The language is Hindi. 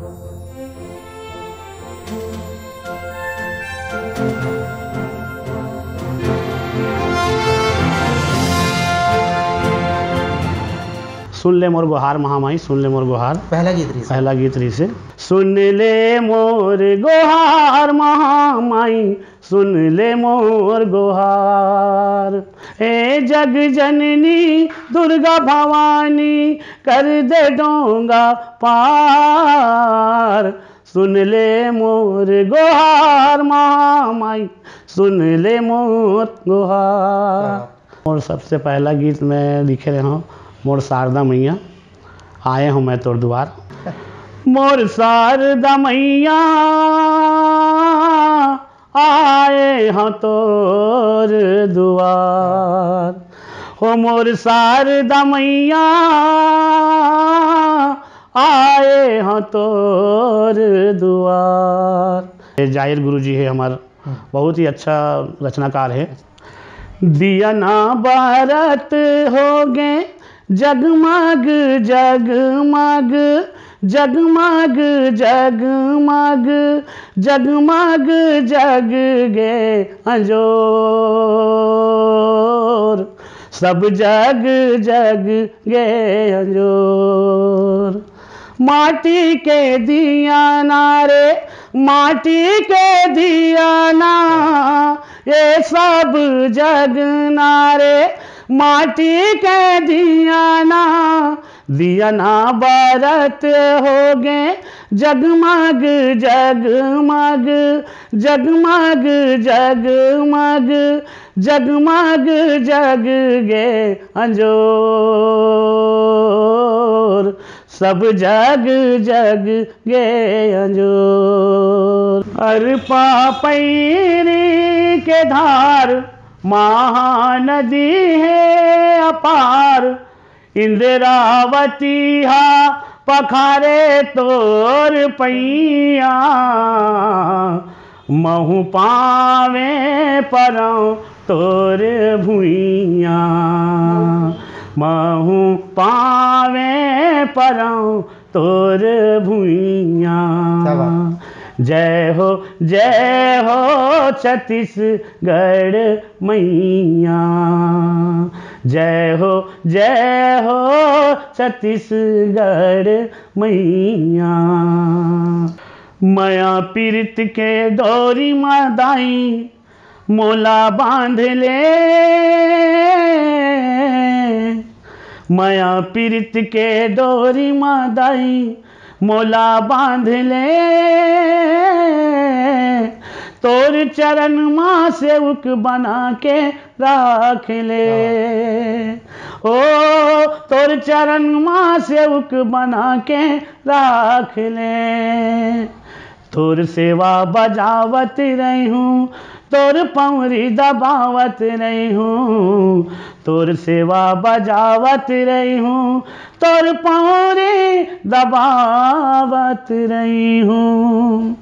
सुन ले मोर गुहार महामाई सुन ले मोर गुहार। पहला गीत रही पहला गीत रही से। सुन ले मोर गुहार महामाई सुन ले मोर गुहार। ए जग जननी दुर्गा भवानी कर दे डोंगा पार। सुन ले मोर गुहार महामाई सुन ले मोर गुहार। और सबसे पहला गीत मैं लिखे रहा हूँ मोर शारदा मैया आए हूँ मैं तोर द्वार। मोर शारदा मैया आए हैं तोर दुआर हो मोर शारदा मैया आए हैं तोर दुआर। ज़ाहिर गुरु जी है हमारा, बहुत ही अच्छा रचनाकार है। दिया ना भारत हो गए जगमग जगमग जगमग जगमग जगमग जग गे अंजोर। सब जग जग गे अंजोर। माटी के दिया नारे माटी के दिया ना ये सब जग नारे माटी के दिया ना दिया ना बरत हो गए जगमग जगमग जगमग जगमग जगमग, जग गे अंजोर। सब जग जग गे अंजोर। अर पापैरी के धार, महानदी है अपार। इंद्रावती हा पखारे तोर पैया महू पावे परौ तोर भुइया। महू पावे परौ तोर भुइया। जय हो जय हो छत्तीसगढ़ मैया। जय हो जय हो, छत्तीसगढ़ मैया। मया पीरित के डोरी मदाई मोला बाँध ले। मया पीरित के डोरी मदाई मोला बाँध ले। तोर चरण माँ सेवक बना के राख ले। ओ, तोर चरण माँ सेवक बना के राख ले। तोर सेवा बजावत रही हूँ तोर पौरी दबावत रही हूँ तोर सेवा बजावत रही हूँ तोर पौरी दबावत रही हूँ